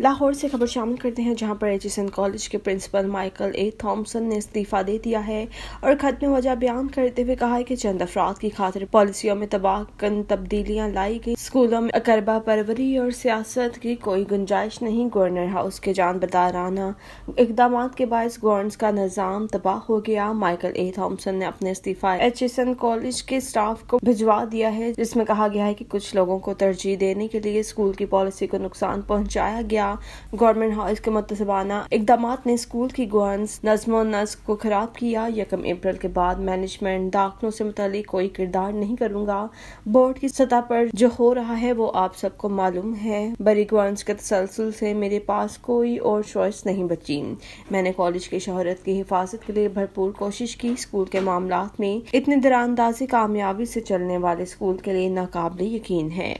लाहौर से खबर शामिल करते हैं, जहाँ पर एचएसएन कॉलेज के प्रिंसिपल माइकल ए. थॉमसन ने इस्तीफा दे दिया है और खत में वजह बयान करते हुए कहा है कि चंद अफराद की खातिर पॉलिसियों में तबाह कन तब्दीलियाँ लाई गई। स्कूलों में अकरबा परवरी और सियासत की कोई गुंजाइश नहीं, गवर्नर हाउस के जानबदाराना इकदाम के बायस गवर्नस का निज़ाम तबाह हो गया। Michael A. थॉमसन ने अपने इस्तीफा एचएसएन कॉलेज के स्टाफ को भिजवा दिया है, जिसमें कहा गया है की कुछ लोगों को तरजीह देने के लिए स्कूल की पॉलिसी को नुकसान पहुँचाया गया गवर्नमेंट हाउस के मुतबाना इकदाम ने स्कूल की गवर्नस नज्म नस्क को खराब किया। यकम अप्रैल के बाद मैनेजमेंट दाखिलों से मुतल कोई किरदार नहीं करूँगा। बोर्ड की सतह पर जो हो रहा है, वो आप सबको मालूम है। बरी गवर्नस के तसलसल से मेरे पास कोई और चॉइस नहीं बची। मैंने कॉलेज की शहरत की हिफाजत के लिए भरपूर कोशिश की। स्कूल के मामला में इतने दरानदाजी, कामयाबी से चलने वाले स्कूल के लिए नाकाबले यकीन है।